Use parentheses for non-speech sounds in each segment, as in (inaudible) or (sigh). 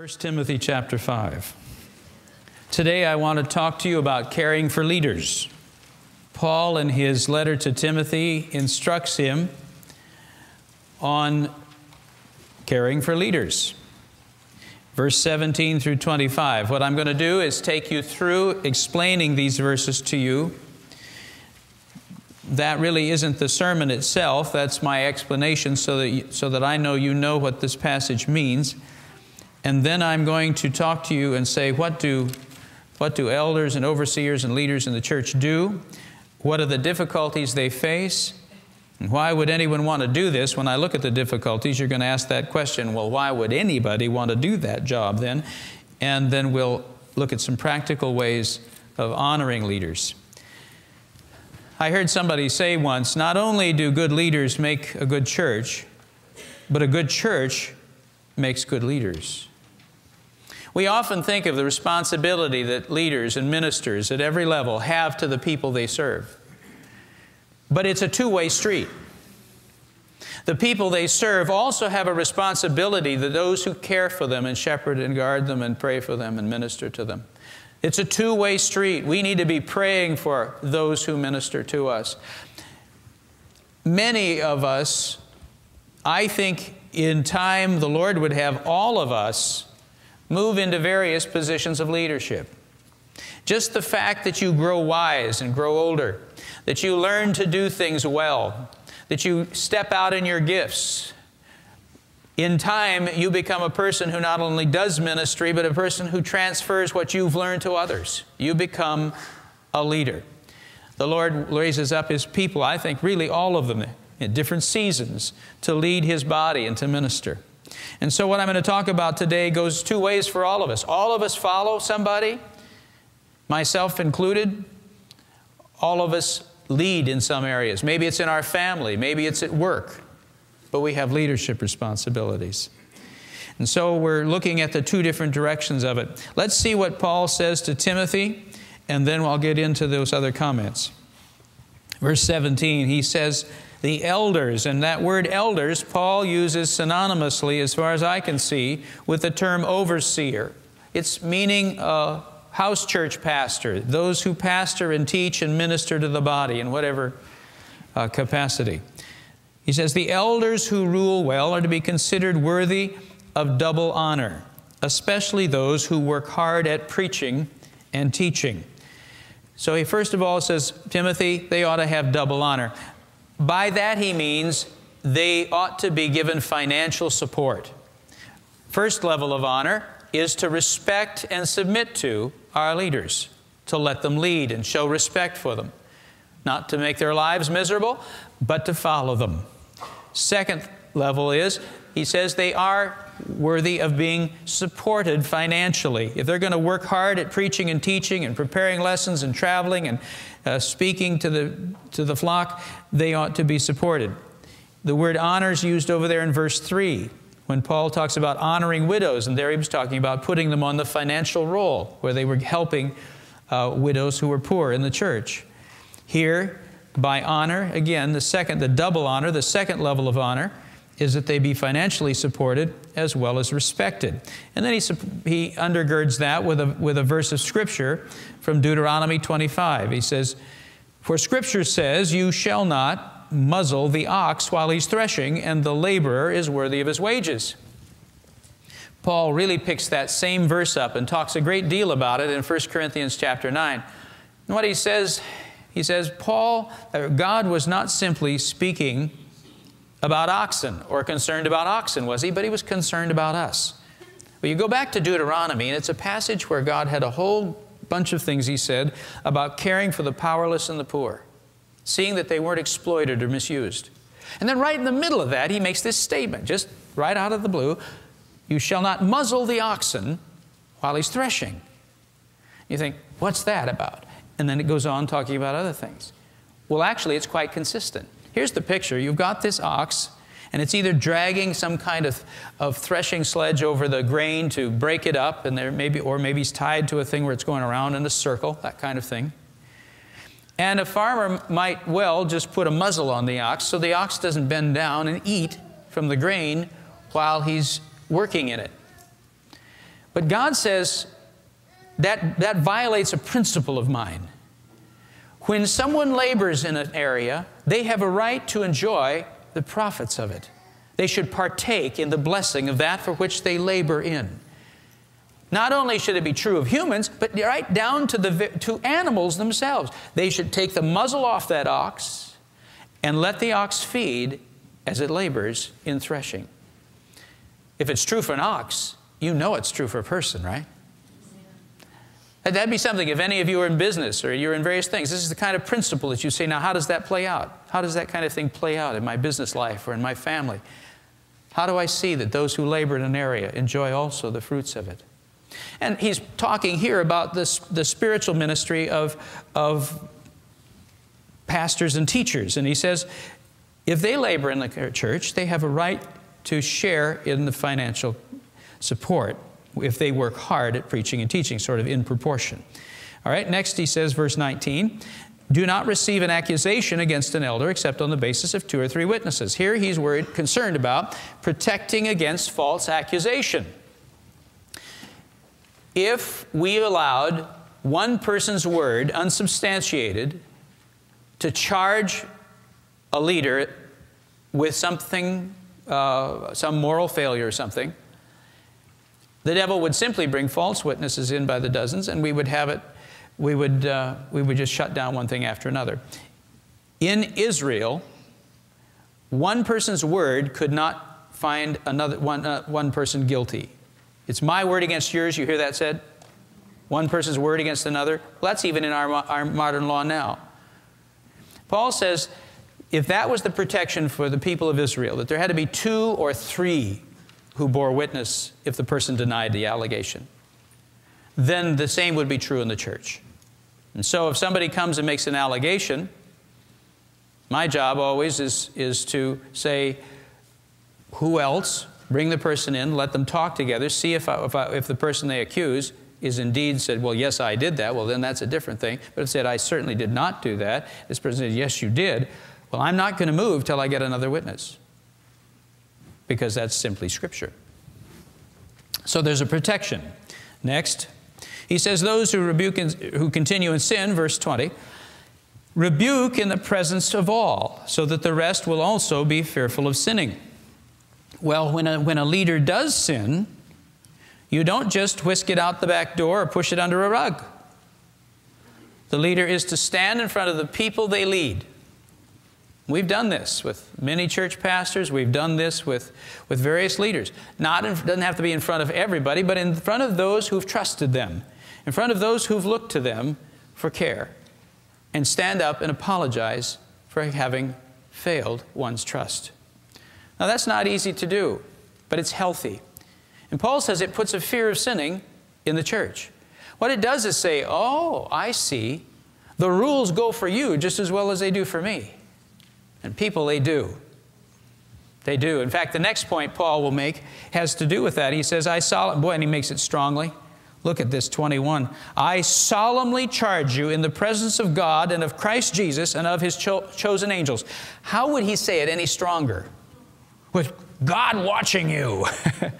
1 Timothy chapter 5. Today I want to talk to you about caring for leaders. Paul, in his letter to Timothy, instructs him on caring for leaders. Verse 17 through 25. What I'm going to do is take you through explaining these verses to you. That really isn't the sermon itself, that's my explanation so that, you, so that I know you know what this passage means. And then I'm going to talk to you and say, what do, what do elders and overseers and leaders in the church do? What are the difficulties they face? And why would anyone want to do this? When I look at the difficulties, you're going to ask that question, well, why would anybody want to do that job then? And then we'll look at some practical ways of honoring leaders. I heard somebody say once, not only do good leaders make a good church, but a good church makes good leaders. We often think of the responsibility that leaders and ministers at every level have to the people they serve. But it's a two way street. The people they serve also have a responsibility to those who care for them and shepherd and guard them and pray for them and minister to them. It's a two way street. We need to be praying for those who minister to us. Many of us, I think in time, the Lord would have all of us move into various positions of leadership. Just the fact that you grow wise and grow older, that you learn to do things well, that you step out in your gifts. In time, you become a person who not only does ministry, but a person who transfers what you've learned to others. You become a leader. The Lord raises up His people, I think, really all of them, in different seasons, to lead His body and to minister. And so, what I'm going to talk about today goes two ways for all of us. All of us follow somebody, myself included. All of us lead in some areas. Maybe it's in our family, maybe it's at work, but we have leadership responsibilities. And so we're looking at the two different directions of it. Let's see what Paul says to Timothy, and then I'll get into those other comments. Verse 17, he says, the elders. And that word elders, Paul uses synonymously, as far as I can see, with the term overseer. It's meaning a house church pastor, those who pastor and teach and minister to the body in whatever uh, capacity. He says, The elders who rule well are to be considered worthy of double honor, especially those who work hard at preaching and teaching. So he first of all says, Timothy, they ought to have double honor. By that he means they ought to be given financial support. First level of honor is to respect and submit to our leaders, to let them lead and show respect for them. Not to make their lives miserable, but to follow them. Second level is, he says they are worthy of being supported financially. If they're going to work hard at preaching and teaching and preparing lessons and traveling and uh, speaking to the, to the flock, they ought to be supported. The word honor is used over there in verse 3 when Paul talks about honoring widows, and there he was talking about putting them on the financial roll where they were helping uh, widows who were poor in the church. Here, by honor, again, the second, the double honor, the second level of honor, is that they be financially supported as well as respected. And then he, he undergirds that with a, with a verse of Scripture from Deuteronomy 25. He says, For Scripture says, You shall not muzzle the ox while he's threshing, and the laborer is worthy of his wages. Paul really picks that same verse up and talks a great deal about it in 1 Corinthians chapter 9. And what he says, he says, Paul, uh, God was not simply speaking about oxen or concerned about oxen, was he? But he was concerned about us. Well, you go back to Deuteronomy, and it's a passage where God had a whole bunch of things he said about caring for the powerless and the poor, seeing that they weren't exploited or misused. And then right in the middle of that, he makes this statement, just right out of the blue, you shall not muzzle the oxen while he's threshing. You think, what's that about? And then it goes on talking about other things. Well, actually, it's quite consistent. Here's the picture. You've got this ox, and it's either dragging some kind of, of threshing sledge over the grain to break it up, and there maybe, or maybe it's tied to a thing where it's going around in a circle, that kind of thing. And a farmer might well just put a muzzle on the ox so the ox doesn't bend down and eat from the grain while he's working in it. But God says that, that violates a principle of mine. When someone labors in an area, they have a right to enjoy the profits of it. They should partake in the blessing of that for which they labor in. Not only should it be true of humans, but right down to, the, to animals themselves. They should take the muzzle off that ox and let the ox feed as it labors in threshing. If it's true for an ox, you know it's true for a person, right? That'd be something if any of you are in business or you're in various things. This is the kind of principle that you say, now, how does that play out? How does that kind of thing play out in my business life or in my family? How do I see that those who labor in an area enjoy also the fruits of it? And he's talking here about this, the spiritual ministry of, of pastors and teachers. And he says, if they labor in the church, they have a right to share in the financial support if they work hard at preaching and teaching, sort of in proportion. All right, next he says, verse 19, do not receive an accusation against an elder except on the basis of two or three witnesses. Here he's worried, concerned about protecting against false accusation. If we allowed one person's word, unsubstantiated, to charge a leader with something, uh, some moral failure or something, the devil would simply bring false witnesses in by the dozens, and we would have it, we would, uh, we would just shut down one thing after another. In Israel, one person's word could not find another one, uh, one person guilty. It's my word against yours, you hear that said? One person's word against another. Well, that's even in our, our modern law now. Paul says if that was the protection for the people of Israel, that there had to be two or three who bore witness if the person denied the allegation. Then the same would be true in the church. And so if somebody comes and makes an allegation, my job always is, is to say, who else? Bring the person in, let them talk together, see if, I, if, I, if the person they accuse is indeed said, well, yes, I did that, well, then that's a different thing. But if said, I certainly did not do that, this person said, yes, you did, well, I'm not going to move till I get another witness because that's simply Scripture. So there's a protection. Next, he says, Those who rebuke in, who continue in sin, verse 20, rebuke in the presence of all, so that the rest will also be fearful of sinning. Well, when a, when a leader does sin, you don't just whisk it out the back door or push it under a rug. The leader is to stand in front of the people they lead We've done this with many church pastors. We've done this with, with various leaders. Not in, doesn't have to be in front of everybody, but in front of those who've trusted them, in front of those who've looked to them for care, and stand up and apologize for having failed one's trust. Now, that's not easy to do, but it's healthy. And Paul says it puts a fear of sinning in the church. What it does is say, Oh, I see. The rules go for you just as well as they do for me. And people, they do. They do. In fact, the next point Paul will make has to do with that. He says, I solemnly, boy, and he makes it strongly. Look at this 21. I solemnly charge you in the presence of God and of Christ Jesus and of his cho chosen angels. How would he say it any stronger? With God watching you. (laughs)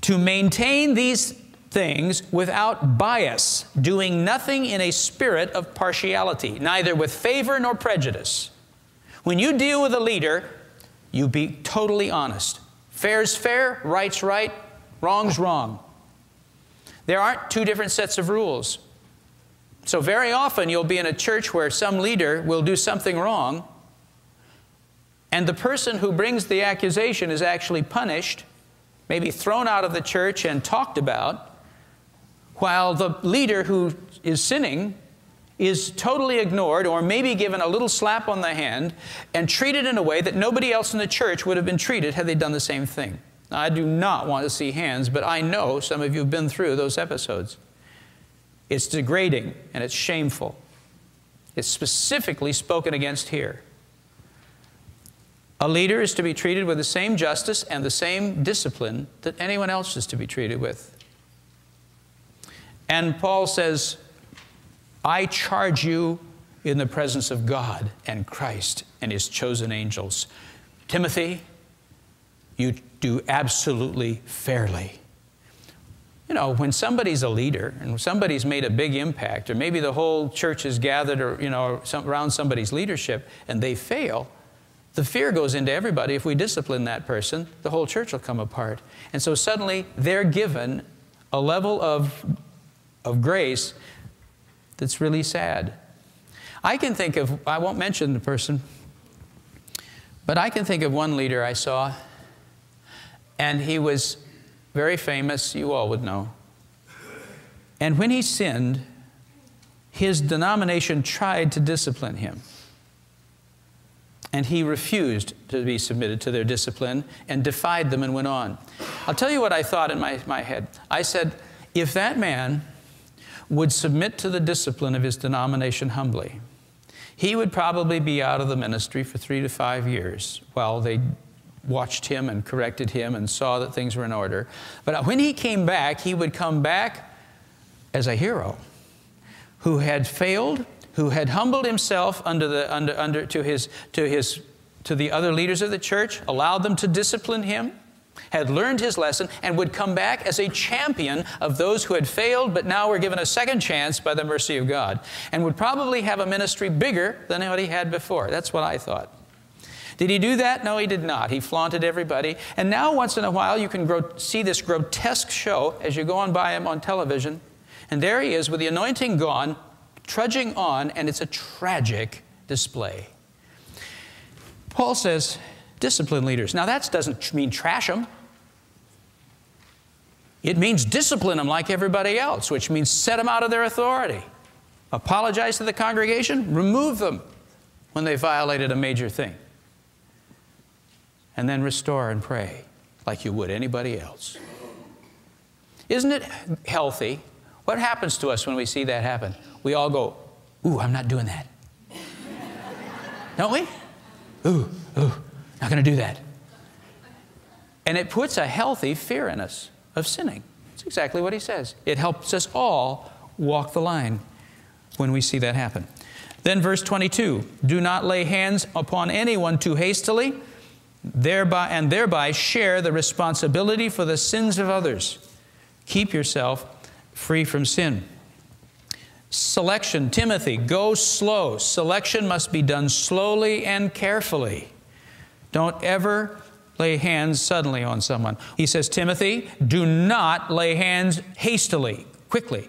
to maintain these things without bias, doing nothing in a spirit of partiality, neither with favor nor prejudice when you deal with a leader, you be totally honest. Fair's fair, right's right, wrong's wrong. There aren't two different sets of rules. So, very often you'll be in a church where some leader will do something wrong, and the person who brings the accusation is actually punished, maybe thrown out of the church and talked about, while the leader who is sinning is totally ignored or maybe given a little slap on the hand and treated in a way that nobody else in the church would have been treated had they done the same thing. I do not want to see hands, but I know some of you have been through those episodes. It's degrading and it's shameful. It's specifically spoken against here. A leader is to be treated with the same justice and the same discipline that anyone else is to be treated with. And Paul says, I charge you in the presence of God and Christ and His chosen angels. Timothy, you do absolutely fairly. You know, when somebody's a leader and somebody's made a big impact, or maybe the whole church is gathered or, you know, around somebody's leadership and they fail, the fear goes into everybody. If we discipline that person, the whole church will come apart. And so suddenly they're given a level of, of grace that's really sad. I can think of, I won't mention the person, but I can think of one leader I saw, and he was very famous, you all would know. And when he sinned, his denomination tried to discipline him. And he refused to be submitted to their discipline and defied them and went on. I'll tell you what I thought in my, my head. I said, if that man would submit to the discipline of his denomination humbly, he would probably be out of the ministry for three to five years while they watched him and corrected him and saw that things were in order. But when he came back, he would come back as a hero who had failed, who had humbled himself under the, under, under, to, his, to, his, to the other leaders of the church, allowed them to discipline him, had learned his lesson, and would come back as a champion of those who had failed but now were given a second chance by the mercy of God, and would probably have a ministry bigger than what he had before. That's what I thought. Did he do that? No, he did not. He flaunted everybody. And now, once in a while, you can see this grotesque show as you go on by him on television. And there he is with the anointing gone, trudging on, and it's a tragic display. Paul says, discipline leaders. Now, that doesn't mean trash them. It means discipline them like everybody else, which means set them out of their authority. Apologize to the congregation, remove them when they violated a major thing and then restore and pray like you would anybody else. Isn't it healthy? What happens to us when we see that happen? We all go, Ooh, I'm not doing that. (laughs) Don't we? Ooh, ooh, not going to do that. And it puts a healthy fear in us of sinning. That's exactly what he says. It helps us all walk the line when we see that happen. Then, verse 22 do not lay hands upon anyone too hastily thereby and thereby share the responsibility for the sins of others. Keep yourself free from sin. Selection, Timothy, go slow. Selection must be done slowly and carefully. Don't ever lay hands suddenly on someone. He says, Timothy, do not lay hands hastily, quickly,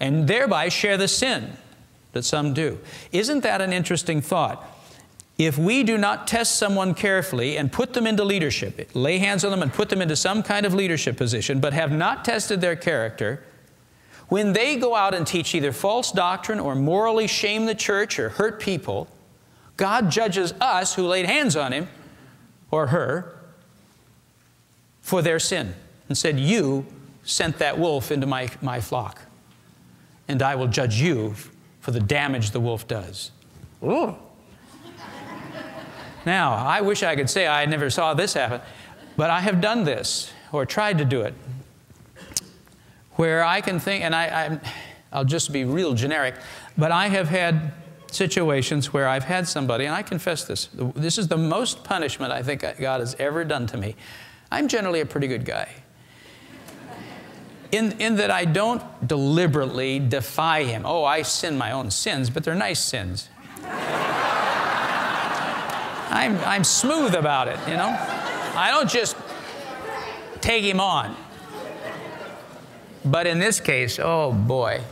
and thereby share the sin that some do. Isn't that an interesting thought? if we do not test someone carefully and put them into leadership, lay hands on them and put them into some kind of leadership position, but have not tested their character, when they go out and teach either false doctrine or morally shame the church or hurt people, God judges us who laid hands on him or her for their sin and said, You sent that wolf into my, my flock, and I will judge you for the damage the wolf does. Ooh. Now, I wish I could say I never saw this happen, but I have done this or tried to do it where I can think, and I, I, will just be real generic, but I have had situations where I've had somebody, and I confess this, this is the most punishment I think God has ever done to me. I'm generally a pretty good guy. In, in that I don't deliberately defy him. Oh, I sin my own sins, but they're nice sins. I'm, I'm smooth about it, you know? I don't just take him on. But in this case, oh boy,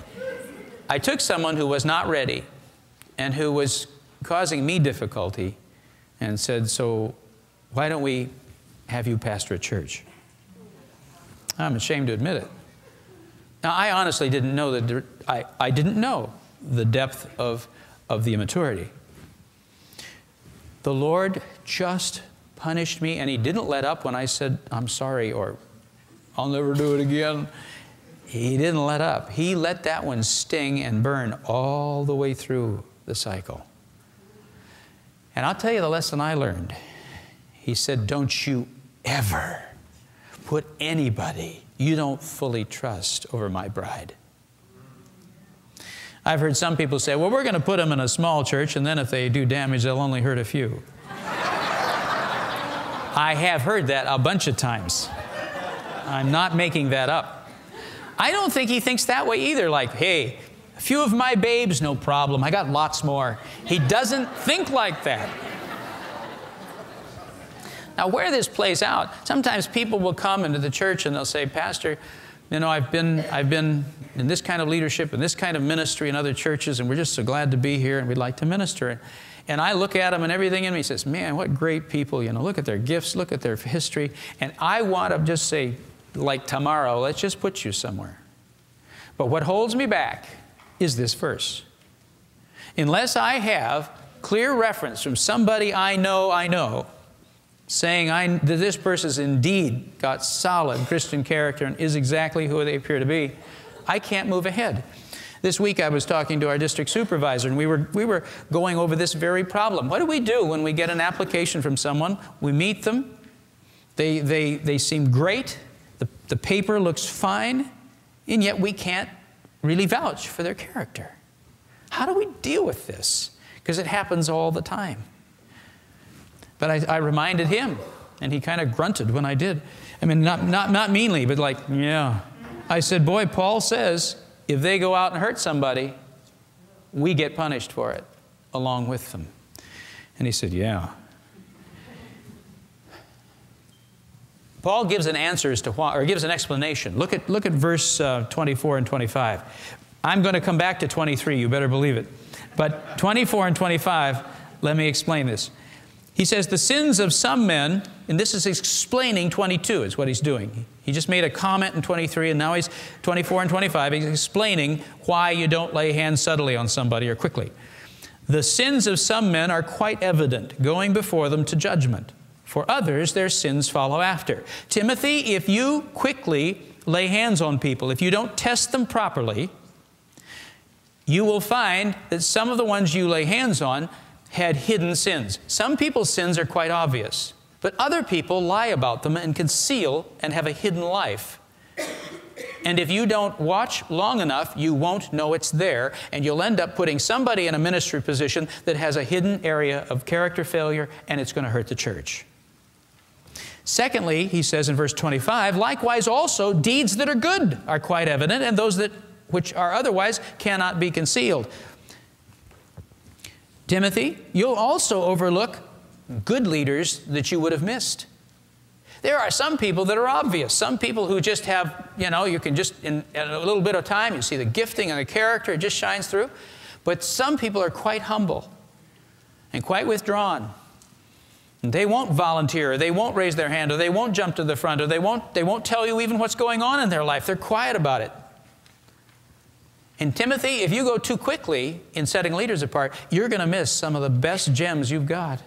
I took someone who was not ready and who was causing me difficulty and said, So why don't we have you pastor a church? I'm ashamed to admit it. Now, I honestly didn't know that I, I didn't know the depth of, of the immaturity. The Lord just punished me, and He didn't let up when I said, I'm sorry, or I'll never do it again. He didn't let up. He let that one sting and burn all the way through the cycle. And I'll tell you the lesson I learned. He said, Don't you ever put anybody you don't fully trust over my bride. I've heard some people say, well, we're going to put them in a small church, and then if they do damage, they'll only hurt a few. (laughs) I have heard that a bunch of times. I'm not making that up. I don't think he thinks that way either. Like, hey, a few of my babes, no problem. I got lots more. He doesn't think like that. Now, where this plays out, sometimes people will come into the church and they'll say, Pastor, you know, I've been, I've been in this kind of leadership and this kind of ministry in other churches, and we're just so glad to be here and we'd like to minister. And I look at them and everything in me says, man, what great people, you know, look at their gifts, look at their history. And I want to just say, like tomorrow, let's just put you somewhere. But what holds me back is this verse. Unless I have clear reference from somebody I know I know saying I, that this person has indeed got solid Christian character and is exactly who they appear to be, I can't move ahead. This week I was talking to our district supervisor and we were, we were going over this very problem. What do we do when we get an application from someone? We meet them, they, they, they seem great, the, the paper looks fine, and yet we can't really vouch for their character. How do we deal with this? Because it happens all the time. But I, I reminded him, and he kind of grunted when I did. I mean, not, not, not meanly, but like, yeah. I said, Boy, Paul says if they go out and hurt somebody, we get punished for it along with them. And he said, Yeah. Paul gives an answer as to why, or gives an explanation. Look at, look at verse uh, 24 and 25. I'm going to come back to 23, you better believe it. But 24 and 25, let me explain this. He says, The sins of some men, and this is explaining 22, is what he's doing. He just made a comment in 23, and now he's 24 and 25. He's explaining why you don't lay hands subtly on somebody or quickly. The sins of some men are quite evident, going before them to judgment. For others, their sins follow after. Timothy, if you quickly lay hands on people, if you don't test them properly, you will find that some of the ones you lay hands on had hidden sins. Some people's sins are quite obvious, but other people lie about them and conceal and have a hidden life. And if you don't watch long enough, you won't know it's there, and you'll end up putting somebody in a ministry position that has a hidden area of character failure, and it's going to hurt the church. Secondly, he says in verse 25, likewise also deeds that are good are quite evident, and those that which are otherwise cannot be concealed. Timothy, you'll also overlook good leaders that you would have missed. There are some people that are obvious. Some people who just have, you know, you can just, in, in, a little bit of time, you see the gifting and the character, it just shines through. But some people are quite humble and quite withdrawn. They won't volunteer, or they won't raise their hand, or they won't jump to the front, or they won't, they won't tell you even what's going on in their life. They're quiet about it. And Timothy, if you go too quickly in setting leaders apart, you're going to miss some of the best gems you've got.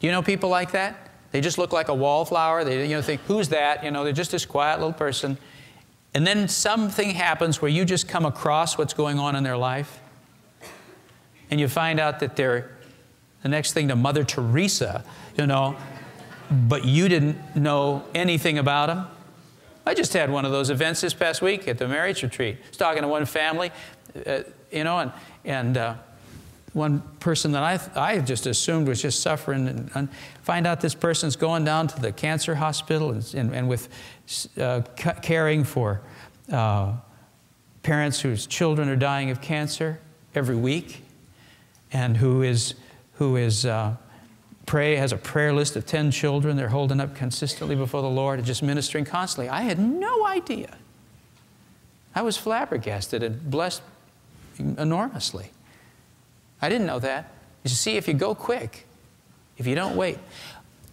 Do you know people like that? They just look like a wallflower. They you know, think, who's that? You know, they're just this quiet little person. And then something happens where you just come across what's going on in their life. And you find out that they're the next thing to Mother Teresa, you know, but you didn't know anything about them. I just had one of those events this past week at the marriage retreat. I was talking to one family, uh, you know, and, and uh, one person that I, I just assumed was just suffering, and, and, find out this person's going down to the cancer hospital and, and, and with uh, caring for uh, parents whose children are dying of cancer every week, and who is, who is uh, pray, has a prayer list of 10 children they're holding up consistently before the Lord and just ministering constantly. I had no idea. I was flabbergasted and blessed enormously. I didn't know that. You see, if you go quick, if you don't wait,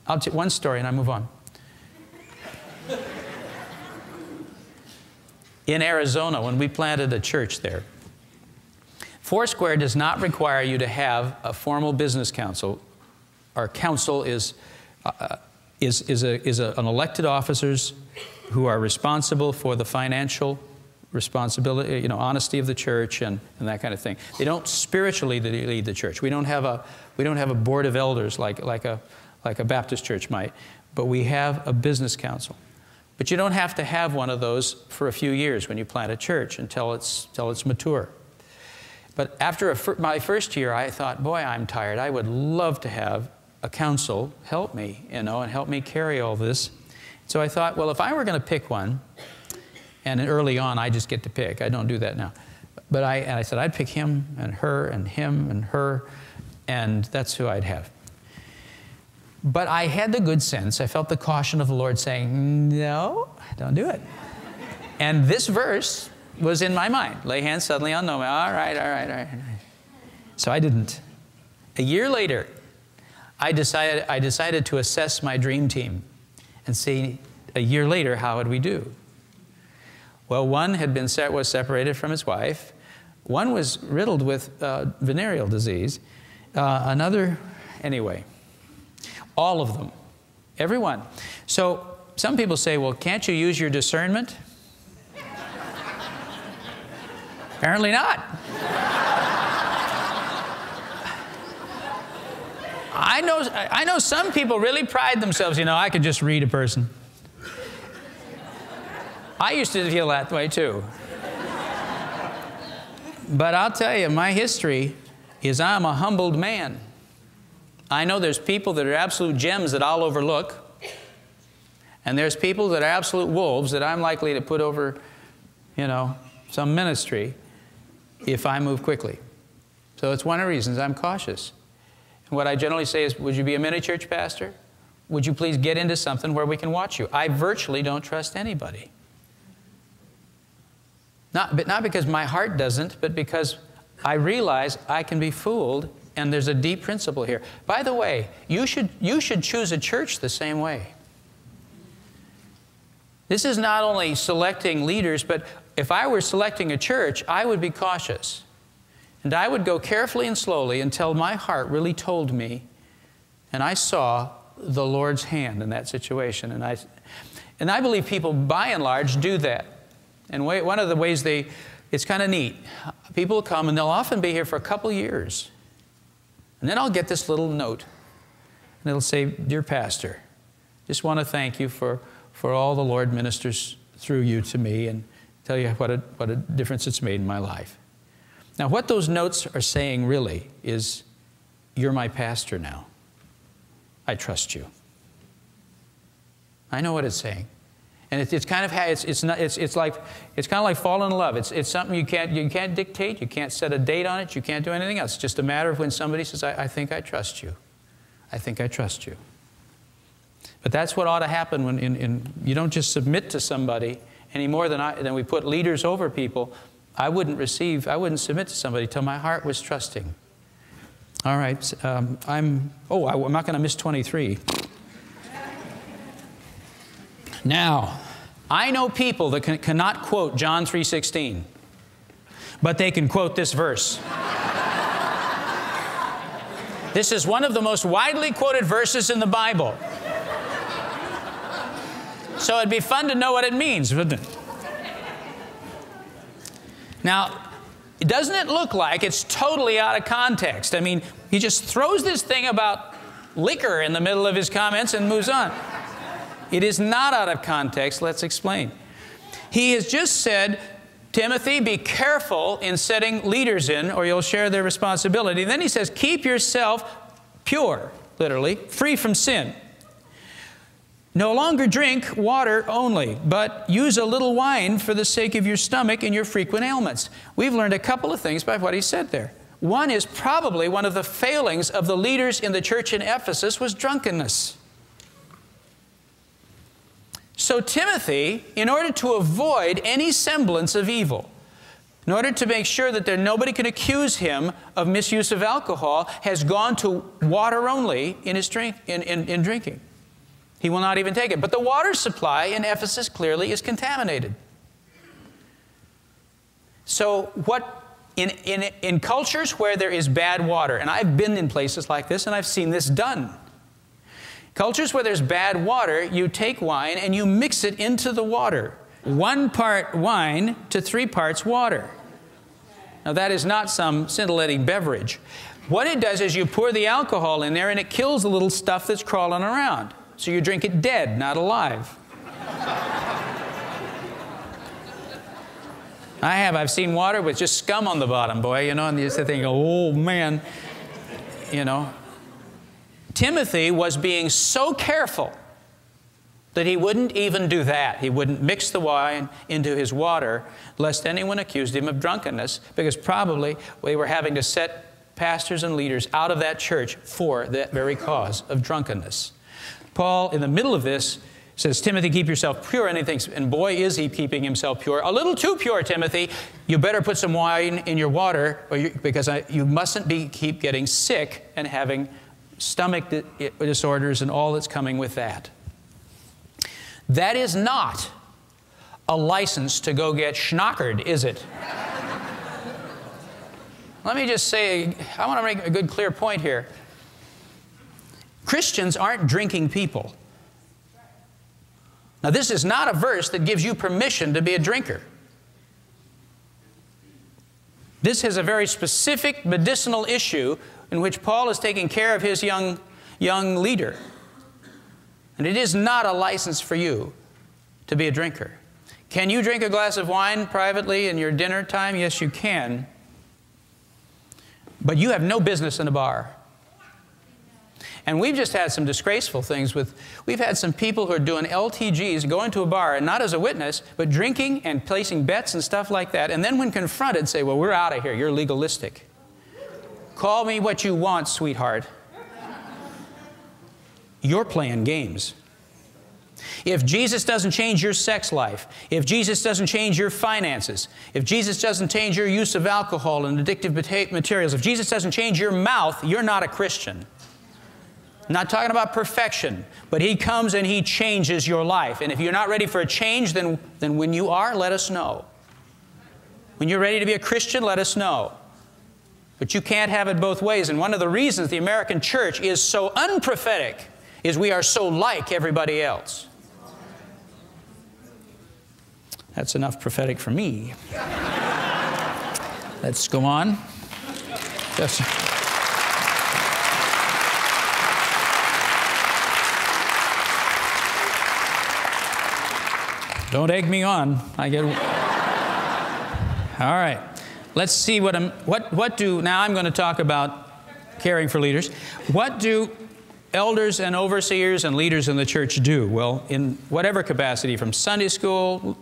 I'll tell one story and I move on. In Arizona, when we planted a church there, Foursquare does not require you to have a formal business council our council is, uh, is, is, a, is a, an elected officers who are responsible for the financial responsibility, you know, honesty of the church and, and that kind of thing. They don't spiritually lead the church. We don't have a, we don't have a board of elders like, like, a, like a Baptist church might, but we have a business council. But you don't have to have one of those for a few years when you plant a church until it's, until it's mature. But after a, my first year, I thought, boy, I'm tired. I would love to have a council help me, you know, and help me carry all this. So I thought, well, if I were going to pick one, And early on, I just get to pick. I don't do that now. But I, I said, I'd pick him and her and him and her, and that's who I'd have. But I had the good sense, I felt the caution of the Lord saying, No, don't do it. and this verse was in my mind lay hands suddenly on no man. All right, all right, all right. So I didn't. A year later, I decided, I decided to assess my dream team and see a year later how would we do. Well, one had been set, was separated from his wife. One was riddled with uh, venereal disease. Uh, another, anyway, all of them, everyone. So some people say, well, can't you use your discernment? Apparently not. I know, I know some people really pride themselves, you know, I could just read a person. I used to feel that way too. But I'll tell you, my history is I'm a humbled man. I know there's people that are absolute gems that I'll overlook, and there's people that are absolute wolves that I'm likely to put over, you know, some ministry if I move quickly. So it's one of the reasons I'm cautious. And what I generally say is, would you be a mini church pastor? Would you please get into something where we can watch you? I virtually don't trust anybody. Not, but not because my heart doesn't, but because I realize I can be fooled and there's a deep principle here. By the way, you should, you should choose a church the same way. This is not only selecting leaders, but if I were selecting a church, I would be cautious. And I would go carefully and slowly until my heart really told me and I saw the Lord's hand in that situation. And I, and I believe people, by and large, do that. And one of the ways they, it's kind of neat. People come and they'll often be here for a couple years. And then I'll get this little note. And it'll say, Dear Pastor, just want to thank you for, for all the Lord ministers through you to me and tell you what a, what a difference it's made in my life. Now, what those notes are saying really is, You're my pastor now. I trust you. I know what it's saying. And it's, it's kind of it's, it's, not, it's, it's like it's kind of like falling in love. It's, it's something you can't you can't dictate. You can't set a date on it. You can't do anything else. It's just a matter of when somebody says, I, I think I trust you. I think I trust you. But that's what ought to happen when in, in, you don't just submit to somebody any more than, I, than we put leaders over people. I wouldn't receive, I wouldn't submit to somebody till my heart was trusting. All right, um, I'm, oh, I, I'm not going to miss 23. Now, I know people that can, cannot quote John 3:16, but they can quote this verse. this is one of the most widely quoted verses in the Bible. So it'd be fun to know what it means, wouldn't it? Now, doesn't it look like it's totally out of context? I mean, he just throws this thing about liquor in the middle of his comments and moves on. It is not out of context. Let's explain. He has just said, Timothy, be careful in setting leaders in, or you'll share their responsibility. Then he says, keep yourself pure, literally, free from sin. No longer drink water only, but use a little wine for the sake of your stomach and your frequent ailments. We've learned a couple of things by what he said there. One is probably one of the failings of the leaders in the church in Ephesus was drunkenness. So, Timothy, in order to avoid any semblance of evil, in order to make sure that there, nobody can accuse him of misuse of alcohol, has gone to water only in his drink, in, in, in drinking. He will not even take it. But the water supply in Ephesus clearly is contaminated. So, what in, in, in cultures where there is bad water, and I've been in places like this and I've seen this done. Cultures where there's bad water, you take wine and you mix it into the water. One part wine to three parts water. Now, that is not some scintillating beverage. What it does is you pour the alcohol in there and it kills the little stuff that's crawling around. So you drink it dead, not alive. I have. I've seen water with just scum on the bottom, boy, you know, and you sit there oh man, you know. Timothy was being so careful that he wouldn't even do that. He wouldn't mix the wine into his water, lest anyone accused him of drunkenness, because probably they were having to set pastors and leaders out of that church for that very cause of drunkenness. Paul, in the middle of this, says, Timothy, keep yourself pure. And he thinks, and boy, is he keeping himself pure. A little too pure, Timothy. You better put some wine in your water you, because I, you mustn't be, keep getting sick and having stomach disorders and all that's coming with that. That is not a license to go get schnockered, is it? Let me just say, I want to make a good, clear point here. Christians aren't drinking people. Now, this is not a verse that gives you permission to be a drinker. This is a very specific medicinal issue in which Paul is taking care of his young, young leader. And it is not a license for you to be a drinker. Can you drink a glass of wine privately in your dinner time? Yes, you can. But you have no business in a bar. And we've just had some disgraceful things with, we've had some people who are doing LTGs, going to a bar, and not as a witness, but drinking and placing bets and stuff like that. And then when confronted, say, well, we're out of here. You're legalistic. Call me what you want, sweetheart. You're playing games. If Jesus doesn't change your sex life, if Jesus doesn't change your finances, if Jesus doesn't change your use of alcohol and addictive materials, if Jesus doesn't change your mouth, you're not a Christian. I'm not talking about perfection, but He comes and He changes your life. And if you're not ready for a change, then, then when you are, let us know. When you're ready to be a Christian, let us know. But you can't have it both ways. And one of the reasons the American church is so unprophetic is we are so like everybody else. That's enough prophetic for me. (laughs) Let's go on. Yes. Don't egg me on. I get. All right. Let's see what I'm. What what do now? I'm going to talk about caring for leaders. What do elders and overseers and leaders in the church do? Well, in whatever capacity, from Sunday school,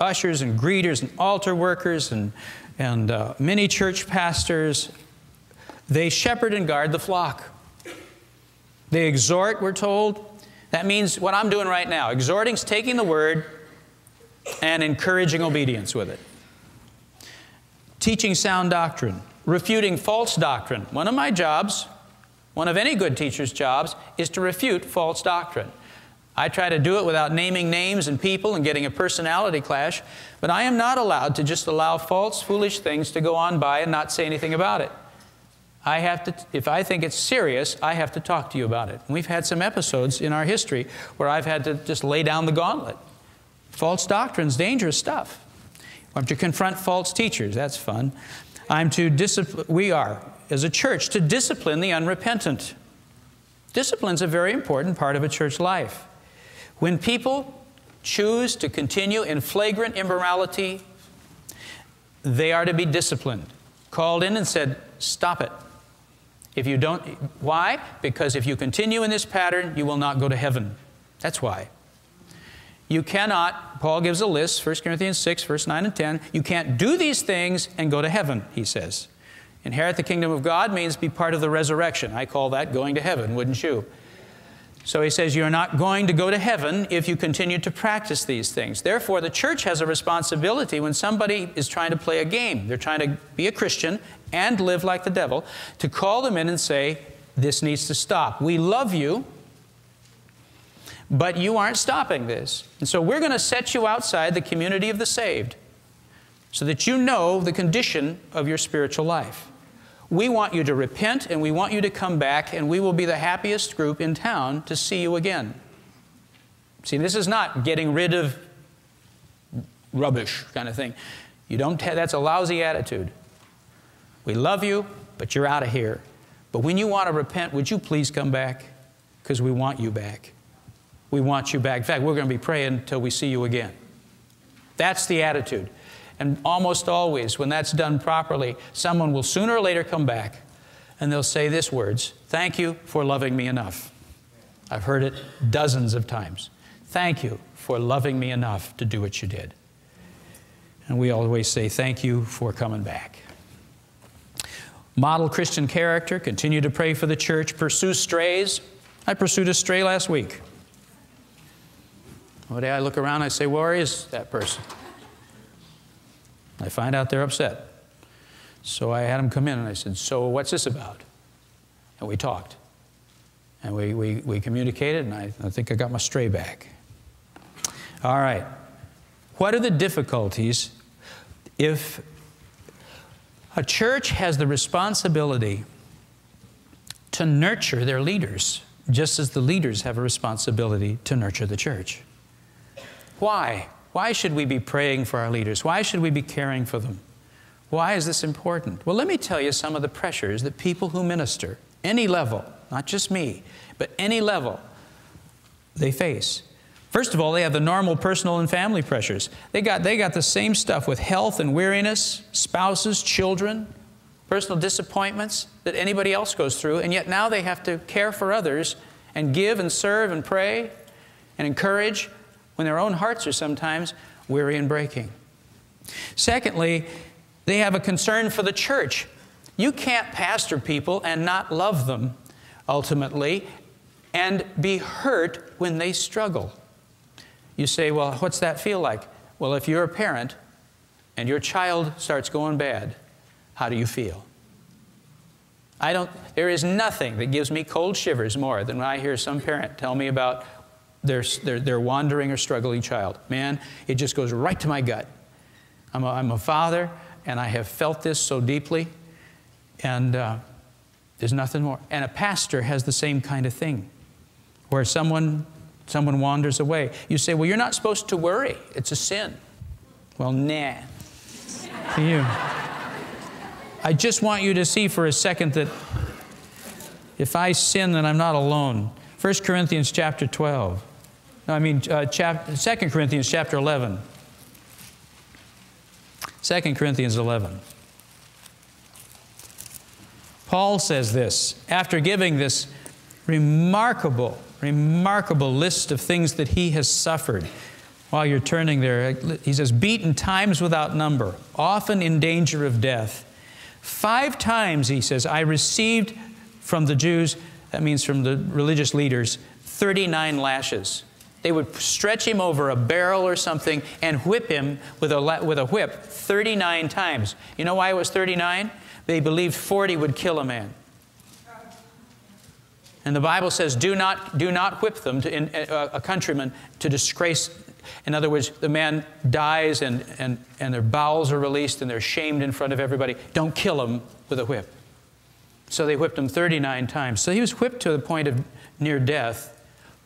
ushers and greeters and altar workers and, and uh, mini church pastors, they shepherd and guard the flock. They exhort, we're told. That means what I'm doing right now. Exhorting is taking the word and encouraging obedience with it. Teaching sound doctrine, refuting false doctrine. One of my jobs, one of any good teacher's jobs, is to refute false doctrine. I try to do it without naming names and people and getting a personality clash, but I am not allowed to just allow false, foolish things to go on by and not say anything about it. I have to, if I think it's serious, I have to talk to you about it. And we've had some episodes in our history where I've had to just lay down the gauntlet. False doctrine's dangerous stuff. I'm to confront false teachers, that's fun. I'm to discipline, we are, as a church, to discipline the unrepentant. Discipline's a very important part of a church life. When people choose to continue in flagrant immorality, they are to be disciplined. Called in and said, Stop it. If you don't, why? Because if you continue in this pattern, you will not go to heaven. That's why. You cannot, Paul gives a list, 1 Corinthians 6, verse 9 and 10. You can't do these things and go to heaven, he says. Inherit the kingdom of God means be part of the resurrection. I call that going to heaven, wouldn't you? So he says, You're not going to go to heaven if you continue to practice these things. Therefore, the church has a responsibility when somebody is trying to play a game, they're trying to be a Christian and live like the devil, to call them in and say, This needs to stop. We love you, but you aren't stopping this. And so we're going to set you outside the community of the saved so that you know the condition of your spiritual life. We want you to repent and we want you to come back, and we will be the happiest group in town to see you again. See, this is not getting rid of rubbish kind of thing. You don't that's a lousy attitude. We love you, but you're out of here. But when you want to repent, would you please come back? Because we want you back. We want you back. In fact, we're going to be praying until we see you again. That's the attitude. And almost always, when that's done properly, someone will sooner or later come back and they'll say this words Thank you for loving me enough. I've heard it dozens of times. Thank you for loving me enough to do what you did. And we always say, Thank you for coming back. Model Christian character, continue to pray for the church, pursue strays. I pursued a stray last week. One day I look around, I say, Where is that person? I find out they're upset. So I had him come in and I said, So what's this about? And we talked. And we, we, we communicated, and I, I think I got my stray back. All right. What are the difficulties if a church has the responsibility to nurture their leaders, just as the leaders have a responsibility to nurture the church? Why? Why should we be praying for our leaders? Why should we be caring for them? Why is this important? Well, let me tell you some of the pressures that people who minister, any level, not just me, but any level, they face. First of all, they have the normal personal and family pressures. They got, they got the same stuff with health and weariness, spouses, children, personal disappointments that anybody else goes through, and yet now they have to care for others and give and serve and pray and encourage when their own hearts are sometimes weary and breaking. Secondly, they have a concern for the church. You can't pastor people and not love them ultimately and be hurt when they struggle. You say, well, what's that feel like? Well, if you're a parent and your child starts going bad, how do you feel? I don't, there is nothing that gives me cold shivers more than when I hear some parent tell me about their, their, their wandering or struggling child. Man, it just goes right to my gut. I'm a, I'm a father, and I have felt this so deeply, and uh, there's nothing more. And a pastor has the same kind of thing, where someone Someone wanders away. You say, Well, you're not supposed to worry. It's a sin. Well, nah. (laughs) you. I just want you to see for a second that if I sin, then I'm not alone. 1 Corinthians chapter 12. I mean, uh, chap- 2 Corinthians chapter 11. 2 Corinthians 11. Paul says this after giving this remarkable remarkable list of things that he has suffered. While you're turning there, he says, beaten times without number, often in danger of death. Five times, he says, I received from the Jews, that means from the religious leaders, 39 lashes. They would stretch him over a barrel or something and whip him with a, with a whip 39 times. You know why it was 39? They believed 40 would kill a man. And the Bible says, do not, do not whip them, to, in, uh, a countryman, to disgrace. In other words, the man dies and, and, and their bowels are released and they're shamed in front of everybody. Don't kill him with a whip. So they whipped him 39 times. So he was whipped to the point of near death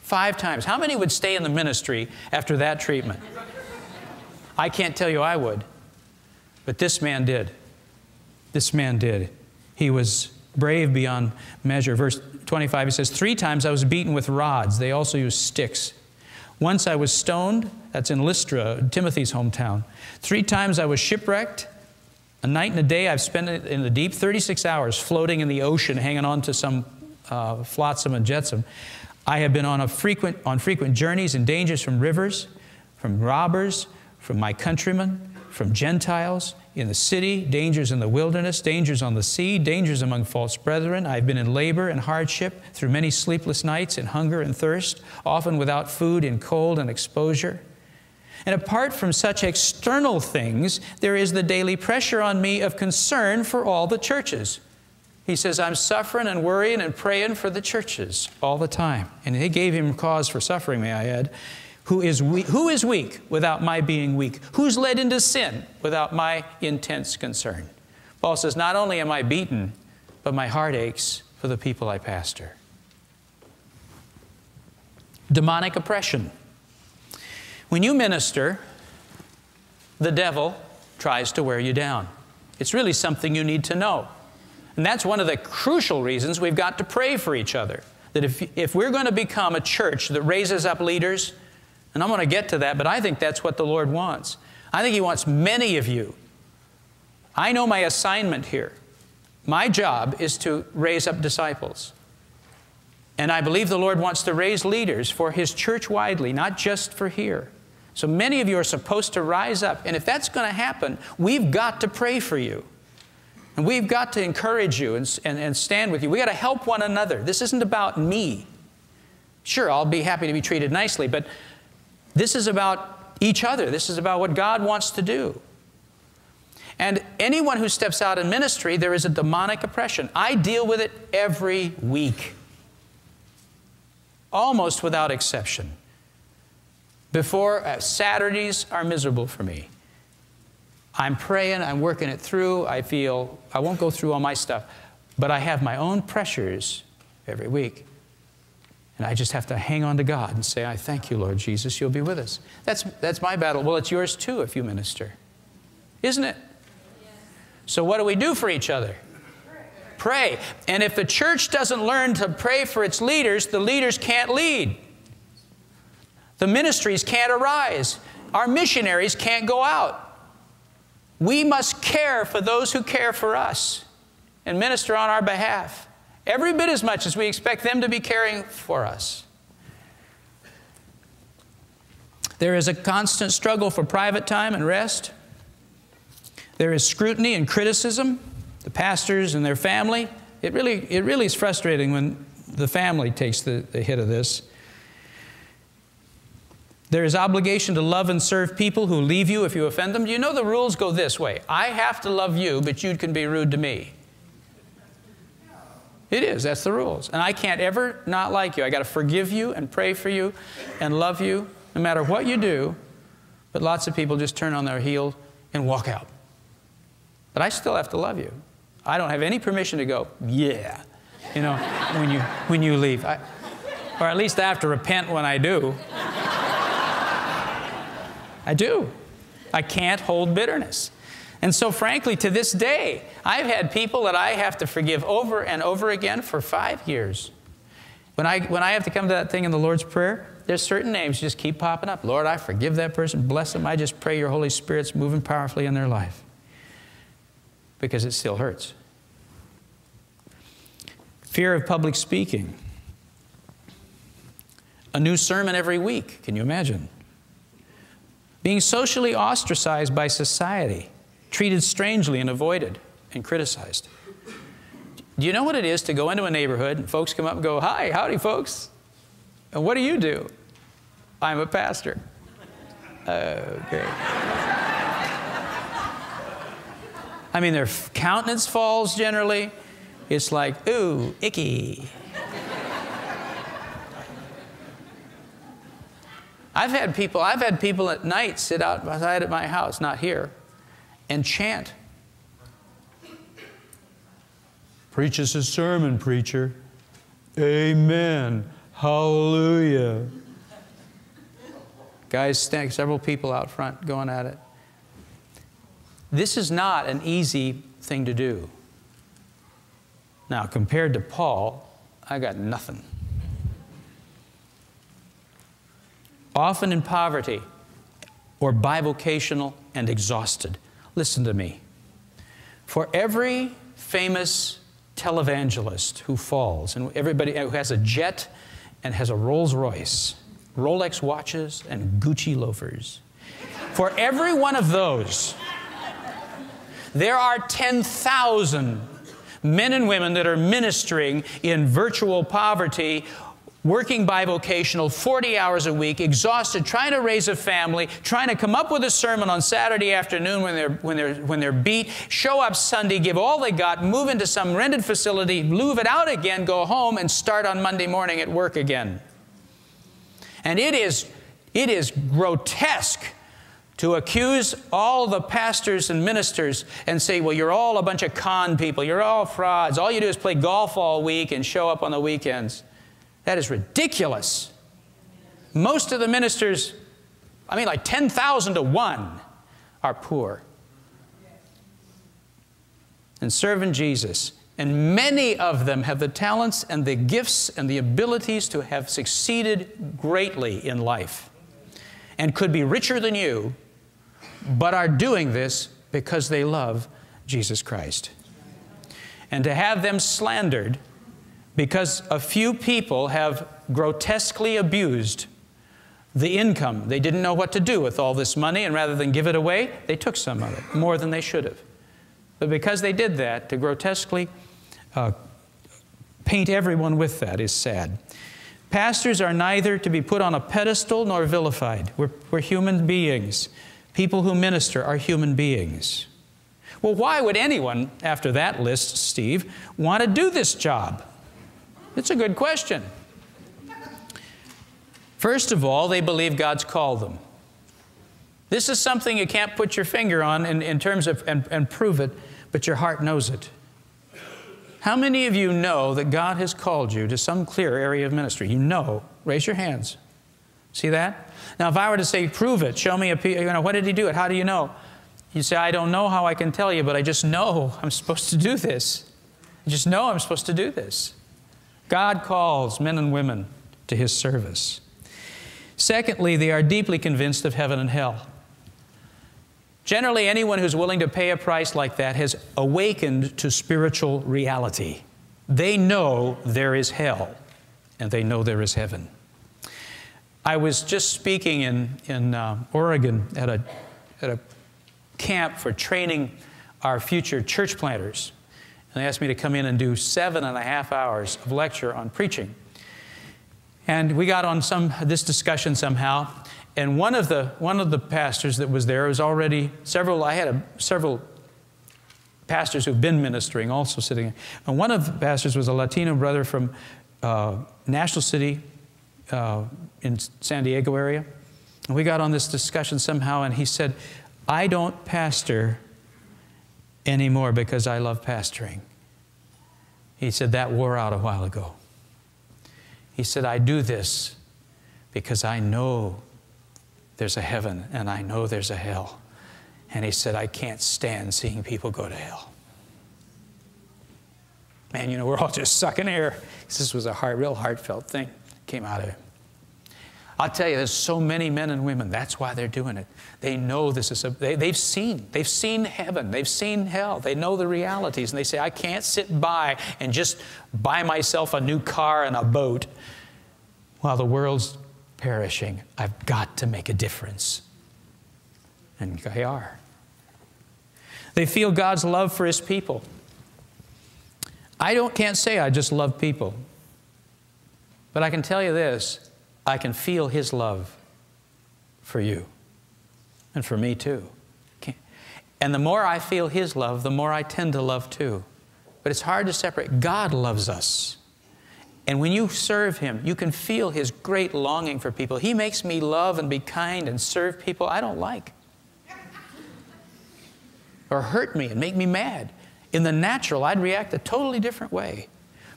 five times. How many would stay in the ministry after that treatment? I can't tell you I would. But this man did. This man did. He was brave beyond measure. Verse 25, he says, Three times I was beaten with rods. They also used sticks. Once I was stoned. That's in Lystra, Timothy's hometown. Three times I was shipwrecked. A night and a day I've spent in the deep, 36 hours floating in the ocean, hanging on to some uh, flotsam and jetsam. I have been on, a frequent, on frequent journeys and dangers from rivers, from robbers, from my countrymen, from Gentiles, in the city, dangers in the wilderness, dangers on the sea, dangers among false brethren. I've been in labor and hardship through many sleepless nights in hunger and thirst, often without food in cold and exposure. And apart from such external things, there is the daily pressure on me of concern for all the churches. He says, I'm suffering and worrying and praying for the churches all the time. And he gave him cause for suffering, may I add who is weak, who is weak without my being weak? Who's led into sin without my intense concern? Paul says, Not only am I beaten, but my heart aches for the people I pastor. Demonic oppression. When you minister, the devil tries to wear you down. It's really something you need to know. And that's one of the crucial reasons we've got to pray for each other. That if, if we're going to become a church that raises up leaders, and I'm going to get to that, but I think that's what the Lord wants. I think He wants many of you. I know my assignment here. My job is to raise up disciples. And I believe the Lord wants to raise leaders for His church widely, not just for here. So many of you are supposed to rise up. And if that's going to happen, we've got to pray for you. And we've got to encourage you and, and, and stand with you. We've got to help one another. This isn't about me. Sure, I'll be happy to be treated nicely, but this is about each other. This is about what God wants to do. And anyone who steps out in ministry, there is a demonic oppression. I deal with it every week, almost without exception. Before uh, Saturdays are miserable for me. I'm praying, I'm working it through. I feel I won't go through all my stuff, but I have my own pressures every week. And I just have to hang on to God and say, I thank you, Lord Jesus, you'll be with us. That's, that's my battle. Well, it's yours too if you minister. Isn't it? So, what do we do for each other? Pray. And if the church doesn't learn to pray for its leaders, the leaders can't lead. The ministries can't arise. Our missionaries can't go out. We must care for those who care for us and minister on our behalf, every bit as much as we expect them to be caring for us. There is a constant struggle for private time and rest. There is scrutiny and criticism, the pastors and their family. It really, it really is frustrating when the family takes the, the hit of this. There is obligation to love and serve people who leave you if you offend them. You know the rules go this way? I have to love you, but you can be rude to me. It is, that's the rules. And I can't ever not like you. I got to forgive you and pray for you and love you no matter what you do. But lots of people just turn on their heel and walk out. But I still have to love you. I don't have any permission to go, yeah, you know, when you, when you leave. I, or at least I have to repent when I do. I do. I can't hold bitterness. And so, frankly, to this day, I've had people that I have to forgive over and over again for five years. When I, when I have to come to that thing in the Lord's Prayer, there's certain names just keep popping up. Lord, I forgive that person, bless them. I just pray your Holy Spirit's moving powerfully in their life because it still hurts. Fear of public speaking. A new sermon every week. Can you imagine? Being socially ostracized by society, treated strangely and avoided and criticized. Do you know what it is to go into a neighborhood and folks come up and go, Hi, howdy, folks. And what do you do? I'm a pastor. Okay. I mean, their countenance falls generally. It's like, ooh, icky. I've had people, I've had people at night sit outside at my house, not here, and chant. Preaches a sermon, preacher. Amen. Hallelujah. Guys, stand, several people out front going at it. This is not an easy thing to do. Now, compared to Paul, I got nothing. Often in poverty or bivocational and exhausted. Listen to me. For every famous televangelist who falls, and everybody uh, who has a jet and has a Rolls Royce, Rolex watches, and Gucci loafers, for every one of those, there are 10,000 men and women that are ministering in virtual poverty working bivocational 40 hours a week, exhausted, trying to raise a family, trying to come up with a sermon on Saturday afternoon when they're, when they're, when they're beat, show up Sunday, give all they got, move into some rented facility, move it out again, go home, and start on Monday morning at work again. And it is, it is grotesque to accuse all the pastors and ministers and say, well, you're all a bunch of con people, you're all frauds, all you do is play golf all week and show up on the weekends. That is ridiculous. Most of the ministers, I mean, like 10,000 to 1, are poor and serving Jesus. And many of them have the talents and the gifts and the abilities to have succeeded greatly in life and could be richer than you but are doing this because they love Jesus Christ. And to have them slandered because a few people have grotesquely abused the income. They didn't know what to do with all this money, and rather than give it away, they took some of it, more than they should have. But because they did that, to grotesquely uh, paint everyone with that is sad. Pastors are neither to be put on a pedestal nor vilified. We're, we're human beings. People who minister are human beings. Well, why would anyone, after that list, Steve, want to do this job? It's a good question. First of all, they believe God's called them. This is something you can't put your finger on in, in terms of and, and prove it, but your heart knows it. How many of you know that God has called you to some clear area of ministry? You know. Raise your hands. See that? Now, if I were to say, prove it, show me a, you know, what did he do it? How do you know? You say, I don't know how I can tell you, but I just know I'm supposed to do this. I just know I'm supposed to do this. God calls men and women to his service. Secondly, they are deeply convinced of heaven and hell. Generally, anyone who's willing to pay a price like that has awakened to spiritual reality. They know there is hell and they know there is heaven. I was just speaking in, in uh, Oregon at a, at a camp for training our future church planters. And they asked me to come in and do seven and a half hours of lecture on preaching. And we got on some, this discussion somehow, and one of the one of the pastors that was there was already several. I had a, several pastors who've been ministering also sitting. And one of the pastors was a Latino brother from uh, National City uh, in San Diego area. And we got on this discussion somehow, and he said, "I don't pastor anymore because I love pastoring." He said that wore out a while ago. He said, "I do this because I know there's a heaven and I know there's a hell. And he said, I can't stand seeing people go to hell. Man, you know, we're all just sucking air. This was a heart, real heartfelt thing came out of it. I'll tell you, there's so many men and women. That's why they're doing it. They know this is a, they, they've seen, they've seen heaven, they've seen hell, they know the realities, and they say, I can't sit by and just buy myself a new car and a boat while the world's perishing. I've got to make a difference. And they are. They feel God's love for His people. I don't, can't say I just love people, but I can tell you this I can feel His love for you and for me too. And the more I feel His love, the more I tend to love too. But it's hard to separate. God loves us. And when you serve Him, you can feel His great longing for people. He makes me love and be kind and serve people I don't like or hurt me and make me mad. In the natural, I'd react a totally different way.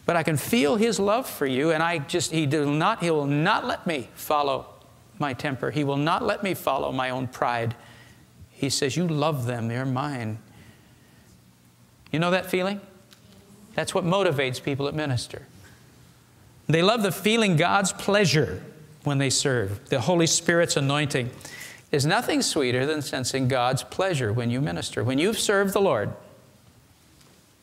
But I can feel His love for you, and I just, He, will not, he will not let me follow my temper. He will not let me follow my own pride. He says, You love them, they're mine. You know that feeling? That's what motivates people that minister. They love the feeling God's pleasure when they serve. The Holy Spirit's anointing is nothing sweeter than sensing God's pleasure when you minister. When you've served the Lord,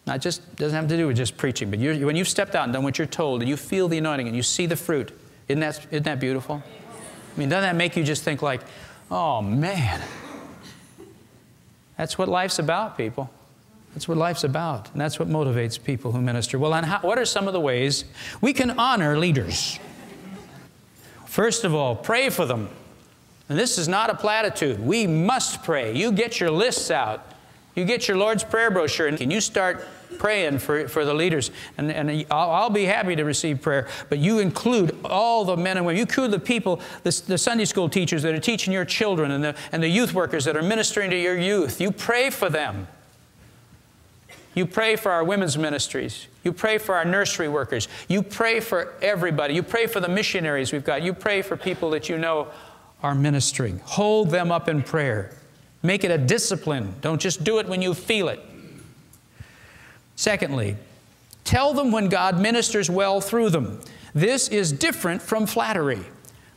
not just doesn't have to do with just preaching, but when you've stepped out and done what you're told, and you feel the anointing and you see the fruit, isn't that, isn't that beautiful? I mean, doesn't that make you just think like, oh man, that's what life's about, people. That's what life's about, and that's what motivates people who minister. Well, and how, what are some of the ways we can honor leaders? First of all, pray for them. And this is not a platitude. We must pray. You get your lists out. You get your Lord's Prayer brochure, and can you start praying for, for the leaders. And, and I'll, I'll, be happy to receive prayer, but you include all the men and women. You include the people, the, the Sunday school teachers that are teaching your children, and the, and the youth workers that are ministering to your youth. You pray for them. You pray for our women's ministries. You pray for our nursery workers. You pray for everybody. You pray for the missionaries we've got. You pray for people that you know are ministering. Hold them up in prayer. Make it a discipline. Don't just do it when you feel it. Secondly, tell them when God ministers well through them. This is different from flattery.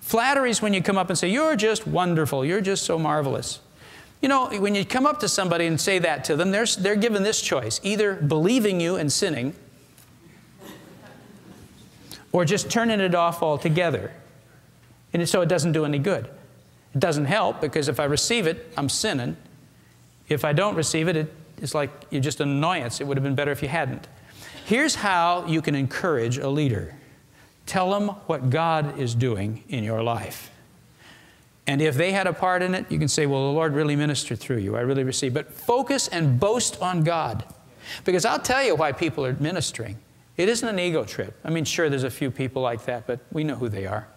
Flattery is when you come up and say, You're just wonderful. You're just so marvelous. You know, when you come up to somebody and say that to them, they're, they're given this choice either believing you and sinning, or just turning it off altogether. And so it doesn't do any good. It doesn't help because if I receive it, I'm sinning. If I don't receive it, it it's like you're just an annoyance. It would have been better if you hadn't. Here's how you can encourage a leader tell them what God is doing in your life. And if they had a part in it, you can say, Well, the Lord really ministered through you. I really received. But focus and boast on God. Because I'll tell you why people are ministering. It isn't an ego trip. I mean, sure, there's a few people like that, but we know who they are.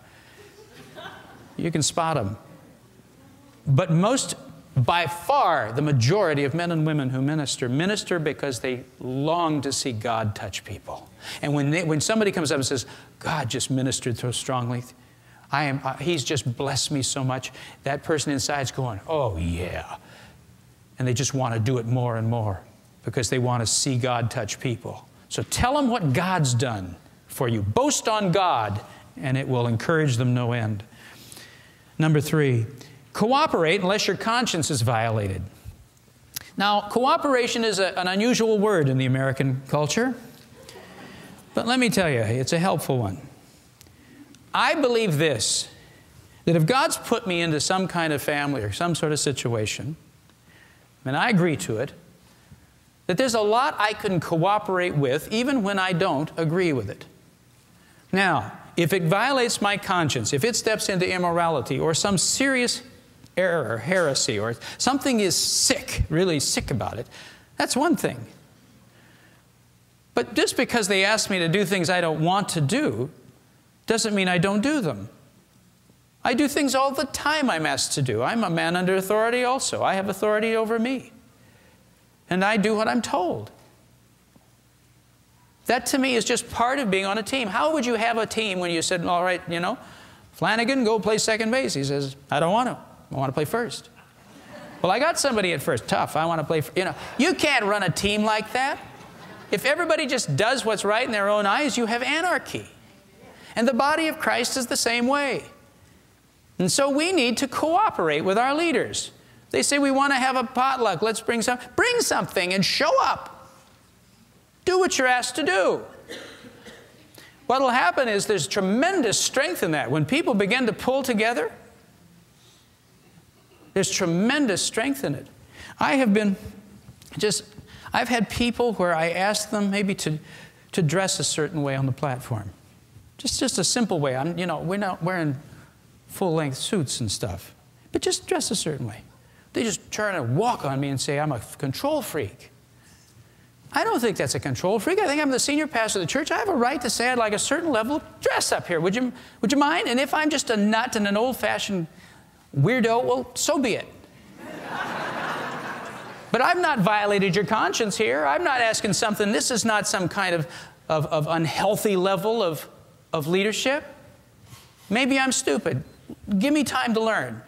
You can spot them. But most by far the majority of men and women who minister minister because they long to see God touch people. And when, they, when somebody comes up and says, God just ministered so strongly, I am, uh, He's just blessed me so much, that person inside is going, Oh, yeah. And they just want to do it more and more because they want to see God touch people. So tell them what God's done for you. Boast on God, and it will encourage them no end. Number three, Cooperate unless your conscience is violated. Now, cooperation is a, an unusual word in the American culture, but let me tell you, it's a helpful one. I believe this that if God's put me into some kind of family or some sort of situation, and I agree to it, that there's a lot I can cooperate with even when I don't agree with it. Now, if it violates my conscience, if it steps into immorality or some serious error, heresy, or something is sick, really sick about it, that's one thing. But just because they ask me to do things I don't want to do doesn't mean I don't do them. I do things all the time I'm asked to do. I'm a man under authority also. I have authority over me. And I do what I'm told. That to me is just part of being on a team. How would you have a team when you said, all right, you know, Flanagan, go play second base? He says, I don't want to. I want to play first. Well, I got somebody at first. Tough. I want to play. you know, you can't run a team like that. If everybody just does what's right in their own eyes, you have anarchy. And the body of Christ is the same way. And so we need to cooperate with our leaders. They say we want to have a potluck. Let's bring some. Bring something and show up. Do what you're asked to do. What will happen is there's tremendous strength in that. When people begin to pull together, there's tremendous strength in it. I have been just, I've had people where I ask them maybe to, to dress a certain way on the platform. Just, just a simple way. I'm, you know, we're not wearing full length suits and stuff, but just dress a certain way. They just turn and walk on me and say, I'm a control freak. I don't think that's a control freak. I think I'm the senior pastor of the church. I have a right to say I'd like a certain level of dress up here. Would you, would you mind? And if I'm just a nut and an old fashioned Weirdo, well, so be it. but I've not violated your conscience here. I'm not asking something. This is not some kind of, of, of unhealthy level of, of leadership. Maybe I'm stupid. Give me time to learn.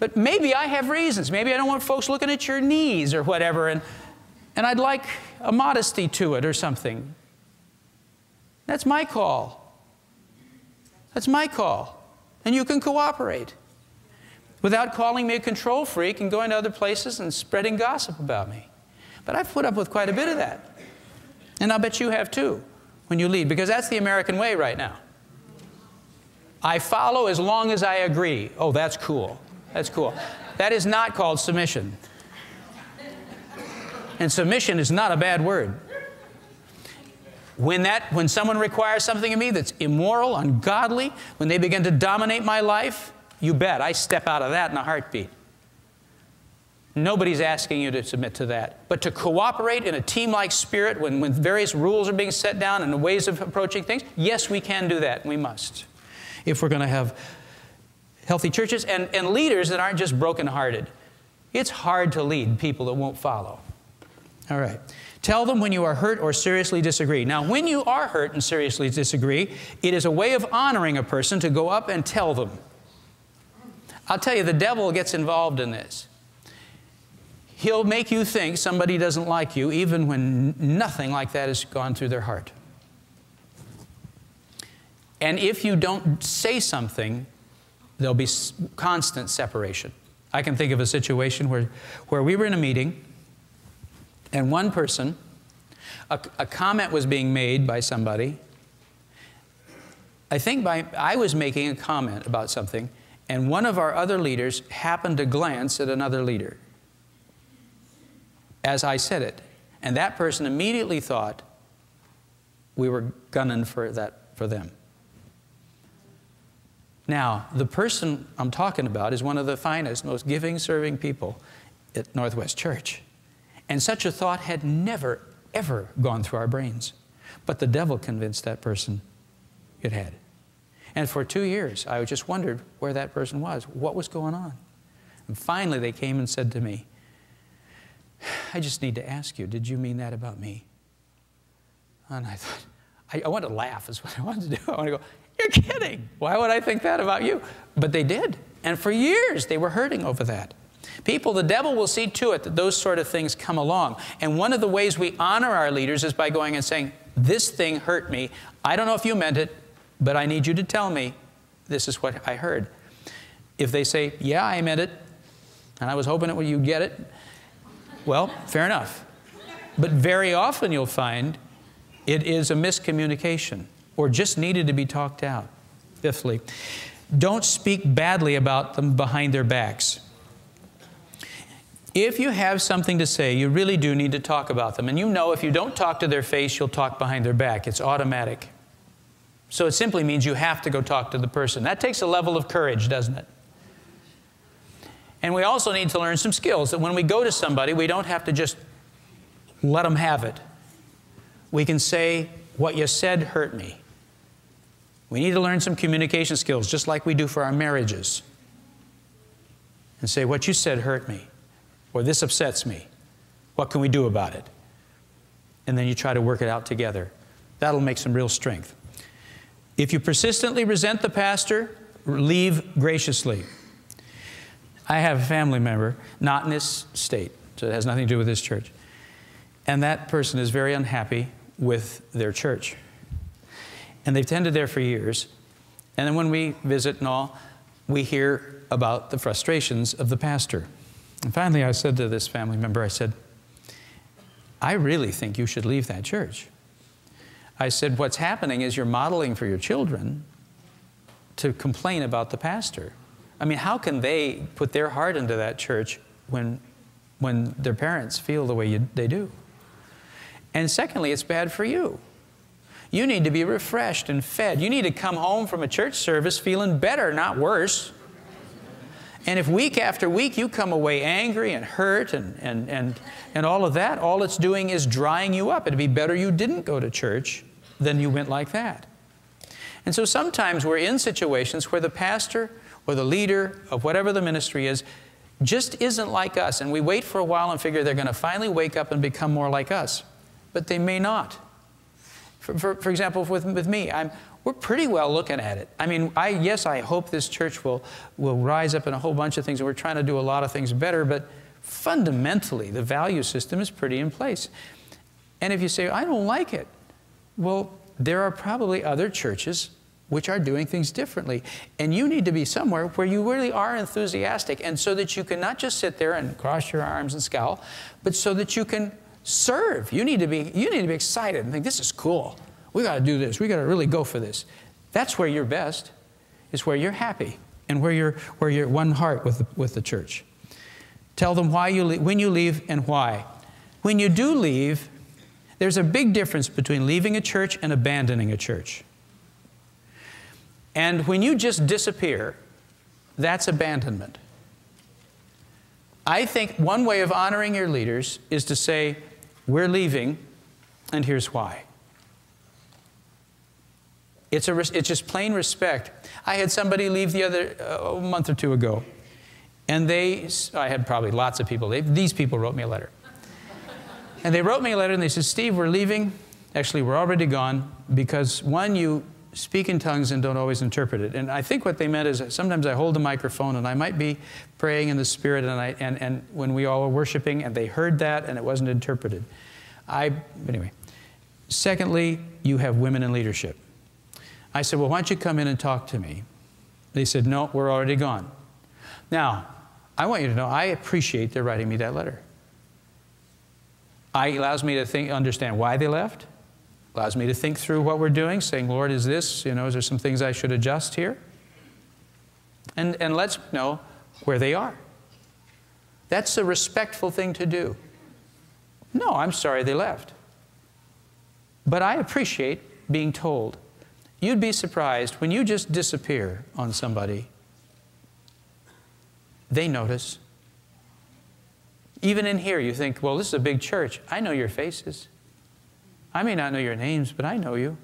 But maybe I have reasons. Maybe I don't want folks looking at your knees or whatever, and, and I'd like a modesty to it or something. That's my call. That's my call. And you can cooperate without calling me a control freak and going to other places and spreading gossip about me. But I've put up with quite a bit of that. And I'll bet you have too when you lead, because that's the American way right now. I follow as long as I agree. Oh, that's cool. That's cool. That is not called submission. And submission is not a bad word. When, that, when someone requires something of me that's immoral, ungodly, when they begin to dominate my life, you bet, I step out of that in a heartbeat. Nobody's asking you to submit to that. But to cooperate in a team like spirit when, when various rules are being set down and ways of approaching things, yes, we can do that. We must. If we're going to have healthy churches and, and leaders that aren't just brokenhearted. It's hard to lead people that won't follow. All right. Tell them when you are hurt or seriously disagree. Now, when you are hurt and seriously disagree, it is a way of honoring a person to go up and tell them. I'll tell you, the devil gets involved in this. He'll make you think somebody doesn't like you even when nothing like that has gone through their heart. And if you don't say something, there'll be constant separation. I can think of a situation where, where we were in a meeting and one person, a, a comment was being made by somebody, I think by, I was making a comment about something, and one of our other leaders happened to glance at another leader as I said it. And that person immediately thought we were gunning for, that, for them. Now, the person I'm talking about is one of the finest, most giving, serving people at Northwest Church. And such a thought had never, ever gone through our brains. But the devil convinced that person it had. And for two years, I just wondered where that person was, what was going on. And finally, they came and said to me, I just need to ask you, did you mean that about me? And I thought, I, I to laugh, is what I wanted to do. (laughs) I want to go, You're kidding. Why would I think that about you? But they did. And for years, they were hurting over that. People, the devil will see to it that those sort of things come along. And one of the ways we honor our leaders is by going and saying, This thing hurt me. I don't know if you meant it, but I need you to tell me this is what I heard. If they say, Yeah, I meant it, and I was hoping that you'd get it, well, fair enough. But very often you'll find it is a miscommunication or just needed to be talked out. Fifthly, don't speak badly about them behind their backs. If you have something to say, you really do need to talk about them. And you know if you don't talk to their face, you'll talk behind their back. It's automatic. So it simply means you have to go talk to the person. That takes a level of courage, doesn't it? And we also need to learn some skills that when we go to somebody, we don't have to just let them have it. We can say, What you said hurt me. We need to learn some communication skills, just like we do for our marriages. And say, What you said hurt me, or this upsets me. What can we do about it? And then you try to work it out together. That'll make some real strength. If you persistently resent the pastor, leave graciously. I have a family member, not in this state, so it has nothing to do with this church. And that person is very unhappy with their church. And they've tended there for years. And then when we visit and all, we hear about the frustrations of the pastor. And finally, I said to this family member, I said, I really think you should leave that church. I said, What's happening is you're modeling for your children to complain about the pastor. I mean, how can they put their heart into that church when, when their parents feel the way you, they do? And secondly, it's bad for you. You need to be refreshed and fed. You need to come home from a church service feeling better, not worse. And if week after week you come away angry and hurt and, and, and, and all of that, all it's doing is drying you up. It'd be better you didn't go to church than you went like that. And so sometimes we're in situations where the pastor or the leader of whatever the ministry is just isn't like us. And we wait for a while and figure they're going to finally wake up and become more like us. But they may not. For, for, for example, with, with me, I'm, we're pretty well looking at it. I mean, I, yes, I hope this church will, will rise up in a whole bunch of things, and we're trying to do a lot of things better, but fundamentally, the value system is pretty in place. And if you say, I don't like it, well, there are probably other churches which are doing things differently. And you need to be somewhere where you really are enthusiastic, and so that you can not just sit there and cross your arms and scowl, but so that you can serve. You need to be, you need to be excited and think, this is cool. We got to do this. We got to really go for this. That's where you're best, is where you're happy and where you're, where you're one heart with the, with the church. Tell them why you leave, when you leave and why. When you do leave, there's a big difference between leaving a church and abandoning a church. And when you just disappear, that's abandonment. I think one way of honoring your leaders is to say, We're leaving, and here's why. It's, a, it's just plain respect. I had somebody leave the other uh, a month or two ago, and they, I had probably lots of people, they, these people wrote me a letter. And they wrote me a letter and they said, Steve, we're leaving. Actually, we're already gone because one, you speak in tongues and don't always interpret it. And I think what they meant is sometimes I hold the microphone and I might be praying in the Spirit, and, I, and, and when we all were worshiping, and they heard that and it wasn't interpreted. I, anyway. Secondly, you have women in leadership. I said, Well, why don't you come in and talk to me? They said, No, we're already gone. Now, I want you to know I appreciate their writing me that letter. I, allows me to think, understand why they left Allows me to think through what we're doing, saying, Lord, is this, you know, is there some things I should adjust here? And, and lets me know where they are. That's a respectful thing to do. No, I'm sorry they left. But I appreciate being told. You'd be surprised when you just disappear on somebody, they notice. Even in here, you think, well, this is a big church. I know your faces. I may not know your names, but I know you.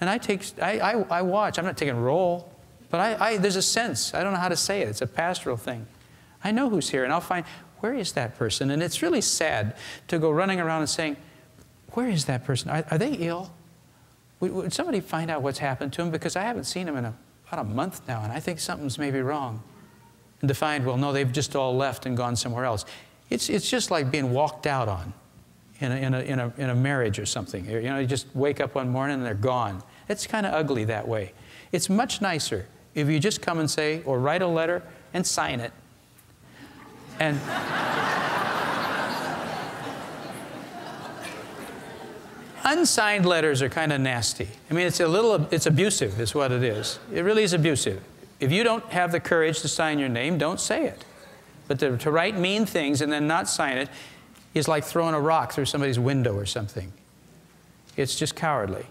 And I take, I, I, I watch. I'm not taking roll, but I, I, there's a sense. I don't know how to say it. It's a pastoral thing. I know who's here, and I'll find, where is that person? And it's really sad to go running around and saying, where is that person? Are, are they ill? Would, would, somebody find out what's happened to him? Because I haven't seen him in a, about a month now, and I think something's maybe wrong. And to find, well, no, they've just all left and gone somewhere else. It's, it's just like being walked out on in a, in, a, in, a, in a marriage or something. You know, you just wake up one morning and they're gone. It's kind of ugly that way. It's much nicer if you just come and say, or write a letter and sign it. And (laughs) unsigned letters are kind of nasty. I mean, it's a little, it's abusive, is what it is. It really is abusive. If you don't have the courage to sign your name, don't say it. But to, to write mean things and then not sign it is like throwing a rock through somebody's window or something. It's just cowardly.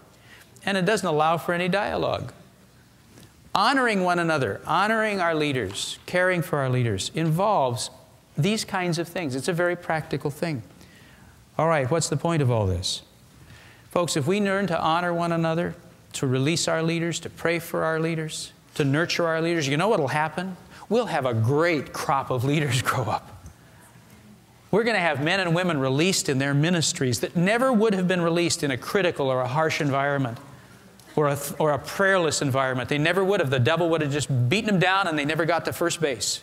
And it doesn't allow for any dialogue. Honoring one another, honoring our leaders, caring for our leaders involves these kinds of things. It's a very practical thing. All right, what's the point of all this? Folks, if we learn to honor one another, to release our leaders, to pray for our leaders, to nurture our leaders, you know what will happen? We'll have a great crop of leaders (laughs) grow up. We're going to have men and women released in their ministries that never would have been released in a critical or a harsh environment or a, or a prayerless environment. They never would have. The devil would have just beaten them down and they never got to first base.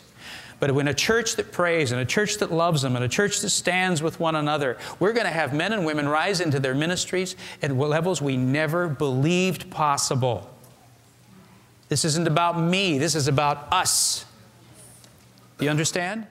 But when a church that prays and a church that loves them and a church that stands with one another, we're going to have men and women rise into their ministries at levels we never believed possible. This isn't about me, this is about us. You understand?